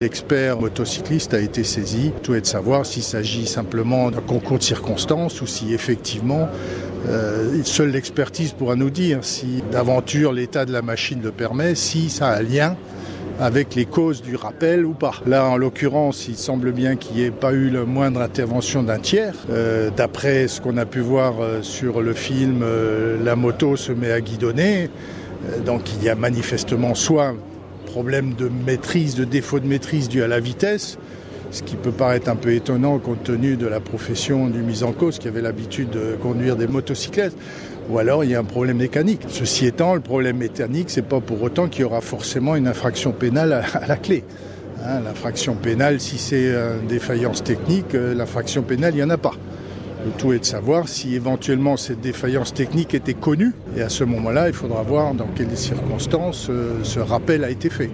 L'expert motocycliste a été saisi. Tout est de savoir s'il s'agit simplement d'un concours de circonstances ou si effectivement euh, seule l'expertise pourra nous dire si d'aventure l'état de la machine le permet, si ça a un lien avec les causes du rappel ou pas. Là, en l'occurrence, il semble bien qu'il n'y ait pas eu la moindre intervention d'un tiers. Euh, D'après ce qu'on a pu voir euh, sur le film, euh, la moto se met à guidonner. Donc il y a manifestement soit un problème de maîtrise, de défaut de maîtrise dû à la vitesse, ce qui peut paraître un peu étonnant compte tenu de la profession du mise en cause qui avait l'habitude de conduire des motocyclettes. Ou alors il y a un problème mécanique. Ceci étant, le problème mécanique, c'est pas pour autant qu'il y aura forcément une infraction pénale à, la clé. Hein, l'infraction pénale, si c'est une défaillance technique, euh, l'infraction pénale, il n'y en a pas. Le tout est de savoir si éventuellement cette défaillance technique était connue. Et à ce moment-là, il faudra voir dans quelles circonstances euh, ce rappel a été fait.